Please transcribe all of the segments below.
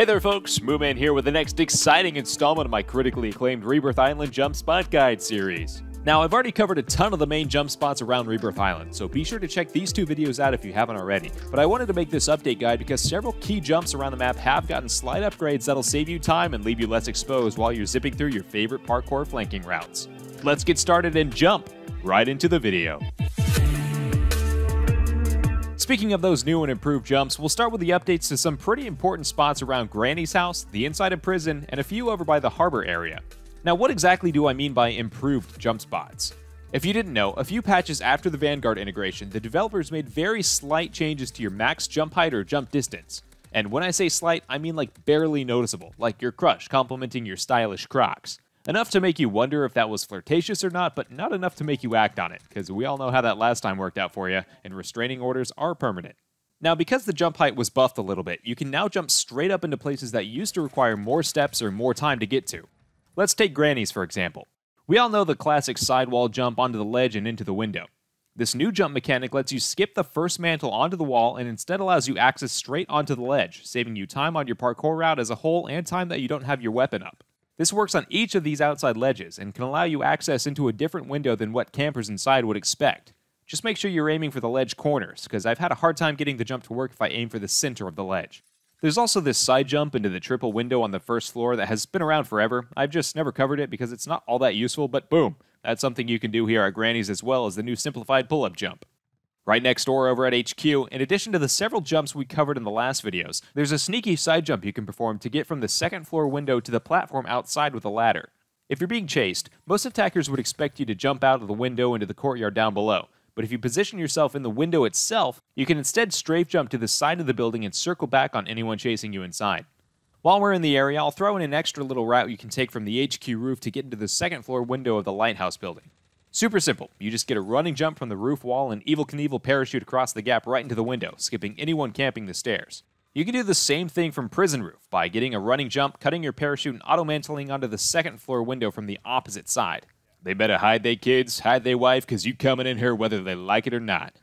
Hey there folks, Mooman here with the next exciting installment of my critically acclaimed Rebirth Island Jump Spot Guide series. Now, I've already covered a ton of the main jump spots around Rebirth Island, so be sure to check these two videos out if you haven't already. But I wanted to make this update guide because several key jumps around the map have gotten slight upgrades that'll save you time and leave you less exposed while you're zipping through your favorite parkour flanking routes. Let's get started and jump right into the video. Speaking of those new and improved jumps, we'll start with the updates to some pretty important spots around Granny's house, the inside of prison, and a few over by the harbor area. Now, what exactly do I mean by improved jump spots? If you didn't know, a few patches after the Vanguard integration, the developers made very slight changes to your max jump height or jump distance. And when I say slight, I mean like barely noticeable, like your crush complimenting your stylish Crocs. Enough to make you wonder if that was flirtatious or not, but not enough to make you act on it, because we all know how that last time worked out for you, and restraining orders are permanent. Now, because the jump height was buffed a little bit, you can now jump straight up into places that used to require more steps or more time to get to. Let's take Granny's for example. We all know the classic sidewall jump onto the ledge and into the window. This new jump mechanic lets you skip the first mantle onto the wall and instead allows you access straight onto the ledge, saving you time on your parkour route as a whole and time that you don't have your weapon up. This works on each of these outside ledges and can allow you access into a different window than what campers inside would expect. Just make sure you're aiming for the ledge corners, because I've had a hard time getting the jump to work if I aim for the center of the ledge. There's also this side jump into the triple window on the first floor that has been around forever. I've just never covered it because it's not all that useful, but boom, that's something you can do here at Granny's as well as the new simplified pull-up jump. Right next door over at HQ, in addition to the several jumps we covered in the last videos, there's a sneaky side jump you can perform to get from the second floor window to the platform outside with a ladder. If you're being chased, most attackers would expect you to jump out of the window into the courtyard down below, but if you position yourself in the window itself, you can instead strafe jump to the side of the building and circle back on anyone chasing you inside. While we're in the area, I'll throw in an extra little route you can take from the HQ roof to get into the second floor window of the lighthouse building. Super simple. You just get a running jump from the roof wall and Evel Knievel parachute across the gap right into the window, skipping anyone camping the stairs. You can do the same thing from Prison Roof by getting a running jump, cutting your parachute, and auto-mantling onto the second floor window from the opposite side. They better hide they kids, hide they wife, cause you coming in here whether they like it or not.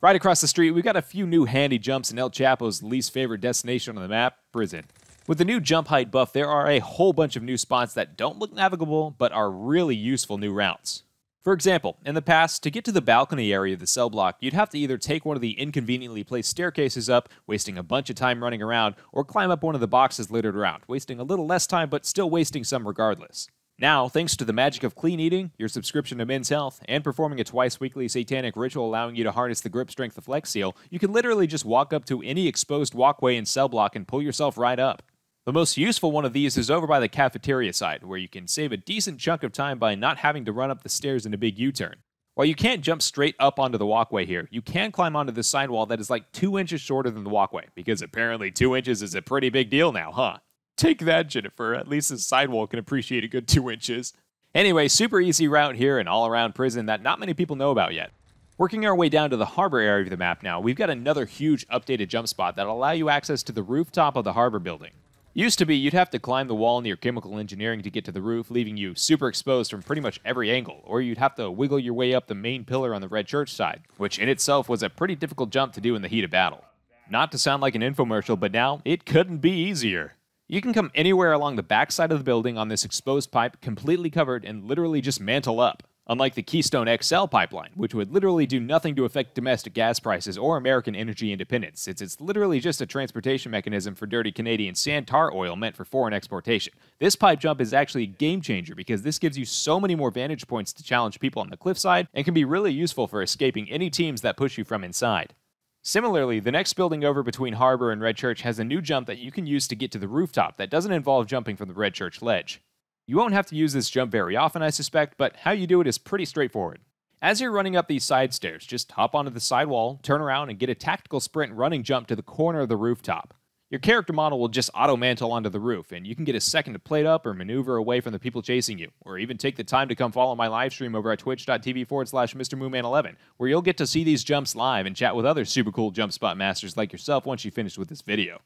Right across the street, we got a few new handy jumps in El Chapo's least favorite destination on the map, prison. With the new jump height buff, there are a whole bunch of new spots that don't look navigable, but are really useful new routes. For example, in the past, to get to the balcony area of the cell block, you'd have to either take one of the inconveniently placed staircases up, wasting a bunch of time running around, or climb up one of the boxes littered around, wasting a little less time but still wasting some regardless. Now, thanks to the magic of clean eating, your subscription to Men's Health, and performing a twice weekly satanic ritual allowing you to harness the grip strength of Flex Seal, you can literally just walk up to any exposed walkway in cell block and pull yourself right up. The most useful one of these is over by the cafeteria side, where you can save a decent chunk of time by not having to run up the stairs in a big U-turn. While you can't jump straight up onto the walkway here, you can climb onto the sidewall that is like 2 inches shorter than the walkway, because apparently 2 inches is a pretty big deal now, huh? Take that, Jennifer. At least the sidewall can appreciate a good 2 inches. Anyway, super easy route here and all around prison that not many people know about yet. Working our way down to the harbor area of the map now, we've got another huge updated jump spot that'll allow you access to the rooftop of the harbor building. Used to be, you'd have to climb the wall near chemical engineering to get to the roof, leaving you super exposed from pretty much every angle, or you'd have to wiggle your way up the main pillar on the Red Church side, which in itself was a pretty difficult jump to do in the heat of battle. Not to sound like an infomercial, but now it couldn't be easier. You can come anywhere along the back side of the building on this exposed pipe completely covered and literally just mantle up unlike the Keystone XL pipeline, which would literally do nothing to affect domestic gas prices or American energy independence, since it's literally just a transportation mechanism for dirty Canadian sand tar oil meant for foreign exportation. This pipe jump is actually a game changer because this gives you so many more vantage points to challenge people on the cliffside and can be really useful for escaping any teams that push you from inside. Similarly, the next building over between Harbor and Red Church has a new jump that you can use to get to the rooftop that doesn't involve jumping from the Red Church ledge. You won't have to use this jump very often, I suspect, but how you do it is pretty straightforward. As you're running up these side stairs, just hop onto the side wall, turn around, and get a tactical sprint running jump to the corner of the rooftop. Your character model will just auto mantle onto the roof, and you can get a second to plate up or maneuver away from the people chasing you, or even take the time to come follow my live stream over at twitch.tv forward slash Mr. Mooman11, where you'll get to see these jumps live and chat with other super cool jump spot masters like yourself once you finish with this video.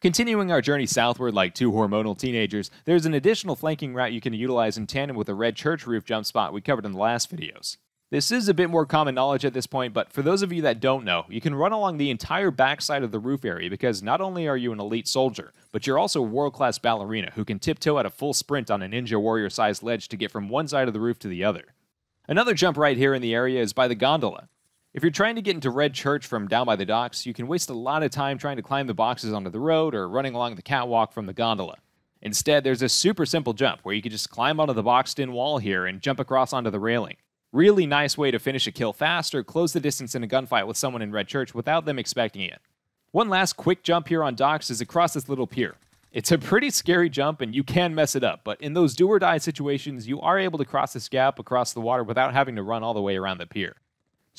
Continuing our journey southward like two hormonal teenagers, there's an additional flanking route you can utilize in tandem with the red church roof jump spot we covered in the last videos. This is a bit more common knowledge at this point, but for those of you that don't know, you can run along the entire backside of the roof area because not only are you an elite soldier, but you're also a world class ballerina who can tiptoe at a full sprint on a Ninja Warrior sized ledge to get from one side of the roof to the other. Another jump right here in the area is by the gondola. If you're trying to get into Red Church from down by the docks, you can waste a lot of time trying to climb the boxes onto the road or running along the catwalk from the gondola. Instead, there's a super simple jump where you can just climb onto the boxed in wall here and jump across onto the railing. Really nice way to finish a kill fast or close the distance in a gunfight with someone in Red Church without them expecting it. One last quick jump here on docks is across this little pier. It's a pretty scary jump and you can mess it up, but in those do or die situations, you are able to cross this gap across the water without having to run all the way around the pier.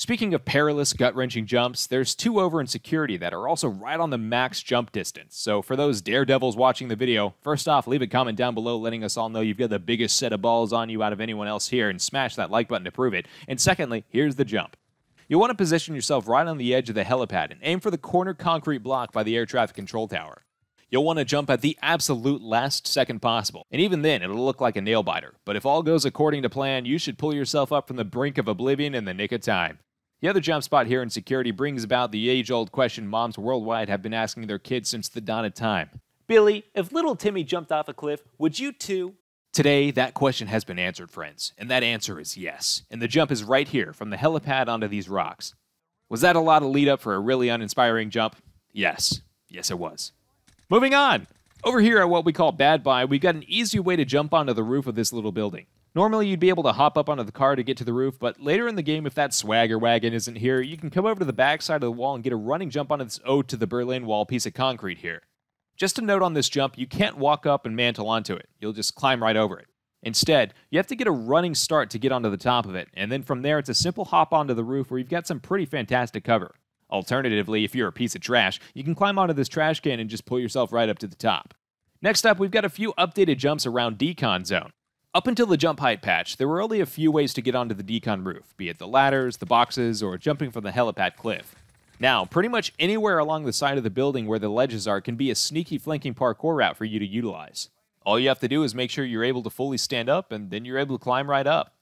Speaking of perilous, gut wrenching jumps, there's two over in security that are also right on the max jump distance. So, for those daredevils watching the video, first off, leave a comment down below letting us all know you've got the biggest set of balls on you out of anyone else here and smash that like button to prove it. And secondly, here's the jump. You'll want to position yourself right on the edge of the helipad and aim for the corner concrete block by the air traffic control tower. You'll want to jump at the absolute last second possible, and even then, it'll look like a nail biter. But if all goes according to plan, you should pull yourself up from the brink of oblivion in the nick of time. The other jump spot here in security brings about the age old question moms worldwide have been asking their kids since the dawn of time Billy, if little Timmy jumped off a cliff, would you too? Today, that question has been answered, friends, and that answer is yes. And the jump is right here from the helipad onto these rocks. Was that a lot of lead up for a really uninspiring jump? Yes. Yes, it was. Moving on! Over here at what we call Bad Buy, we've got an easy way to jump onto the roof of this little building. Normally, you'd be able to hop up onto the car to get to the roof, but later in the game, if that swagger wagon isn't here, you can come over to the back side of the wall and get a running jump onto this ode to the Berlin Wall piece of concrete here. Just a note on this jump, you can't walk up and mantle onto it. You'll just climb right over it. Instead, you have to get a running start to get onto the top of it, and then from there, it's a simple hop onto the roof where you've got some pretty fantastic cover. Alternatively, if you're a piece of trash, you can climb onto this trash can and just pull yourself right up to the top. Next up, we've got a few updated jumps around Decon Zone. Up until the jump height patch, there were only a few ways to get onto the decon roof, be it the ladders, the boxes, or jumping from the helipad cliff. Now, pretty much anywhere along the side of the building where the ledges are can be a sneaky flanking parkour route for you to utilize. All you have to do is make sure you're able to fully stand up, and then you're able to climb right up.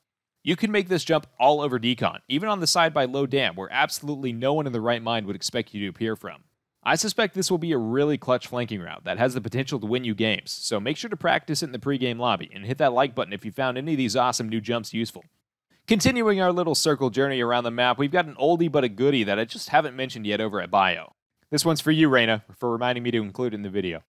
You can make this jump all over decon, even on the side by low dam, where absolutely no one in the right mind would expect you to appear from. I suspect this will be a really clutch flanking route that has the potential to win you games, so make sure to practice it in the pregame lobby and hit that like button if you found any of these awesome new jumps useful. Continuing our little circle journey around the map, we've got an oldie but a goodie that I just haven't mentioned yet over at Bio. This one's for you, Reyna, for reminding me to include in the video.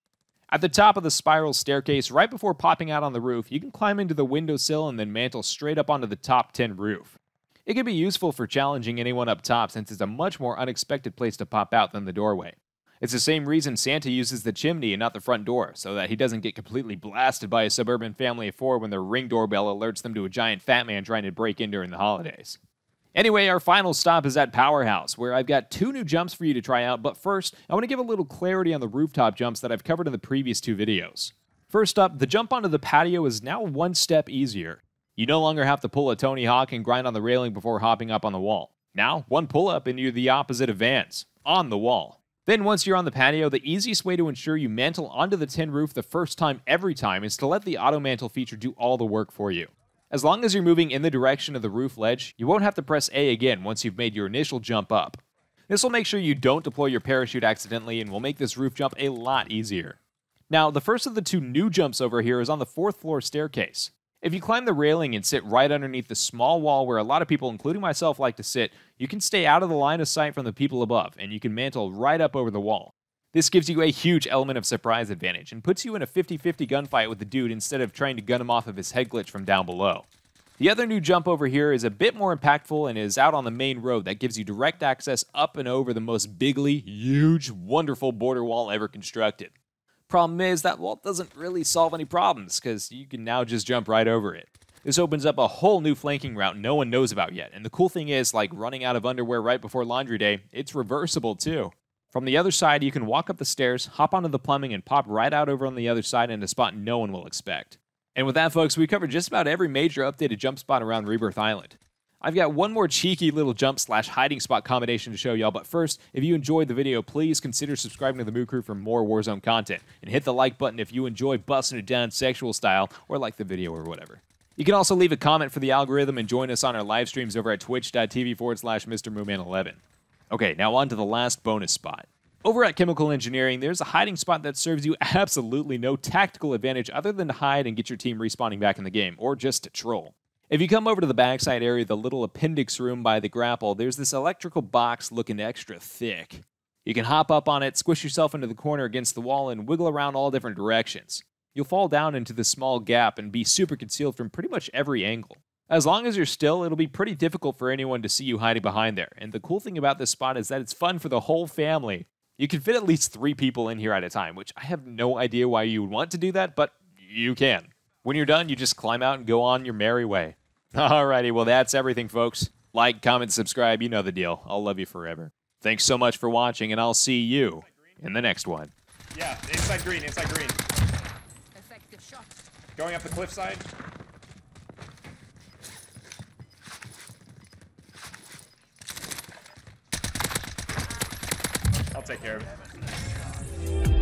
At the top of the spiral staircase, right before popping out on the roof, you can climb into the windowsill and then mantle straight up onto the top 10 roof. It can be useful for challenging anyone up top since it's a much more unexpected place to pop out than the doorway. It's the same reason Santa uses the chimney and not the front door, so that he doesn't get completely blasted by a suburban family of four when their ring doorbell alerts them to a giant fat man trying to break in during the holidays. Anyway, our final stop is at Powerhouse, where I've got two new jumps for you to try out, but first, I want to give a little clarity on the rooftop jumps that I've covered in the previous two videos. First up, the jump onto the patio is now one step easier. You no longer have to pull a Tony Hawk and grind on the railing before hopping up on the wall. Now, one pull up and you're the opposite of on the wall. Then once you're on the patio, the easiest way to ensure you mantle onto the tin roof the first time every time is to let the auto mantle feature do all the work for you. As long as you're moving in the direction of the roof ledge, you won't have to press A again once you've made your initial jump up. This will make sure you don't deploy your parachute accidentally and will make this roof jump a lot easier. Now, the first of the two new jumps over here is on the fourth floor staircase. If you climb the railing and sit right underneath the small wall where a lot of people, including myself, like to sit, you can stay out of the line of sight from the people above, and you can mantle right up over the wall. This gives you a huge element of surprise advantage and puts you in a 50 50 gunfight with the dude instead of trying to gun him off of his head glitch from down below. The other new jump over here is a bit more impactful and is out on the main road that gives you direct access up and over the most bigly, huge, wonderful border wall ever constructed. Problem is, that wall doesn't really solve any problems, because you can now just jump right over it. This opens up a whole new flanking route no one knows about yet, and the cool thing is, like running out of underwear right before laundry day, it's reversible too. From the other side, you can walk up the stairs, hop onto the plumbing, and pop right out over on the other side in a spot no one will expect. And with that, folks, we covered just about every major updated jump spot around Rebirth Island. I've got one more cheeky little jump slash hiding spot combination to show y'all, but first, if you enjoyed the video, please consider subscribing to the Moo Krew for more Warzone content, and hit the like button if you enjoy busting it down sexual style, or like the video or whatever. You can also leave a comment for the algorithm and join us on our live streams over at twitch.tv forward slash Mr. Mooman11. Okay, now on to the last bonus spot. Over at Chemical Engineering, there's a hiding spot that serves you absolutely no tactical advantage other than to hide and get your team respawning back in the game, or just to troll. If you come over to the backside area, the little appendix room by the grapple, there's this electrical box looking extra thick. You can hop up on it, squish yourself into the corner against the wall, and wiggle around all different directions. You'll fall down into the small gap and be super concealed from pretty much every angle. As long as you're still, it'll be pretty difficult for anyone to see you hiding behind there. And the cool thing about this spot is that it's fun for the whole family. You can fit at least three people in here at a time, which I have no idea why you would want to do that, but you can. When you're done, you just climb out and go on your merry way. Alrighty, well, that's everything, folks. Like, comment, subscribe, you know the deal. I'll love you forever. Thanks so much for watching, and I'll see you in the next one. Yeah, inside green, inside green. Effective shot. Going up the cliffside. I'll take care of it.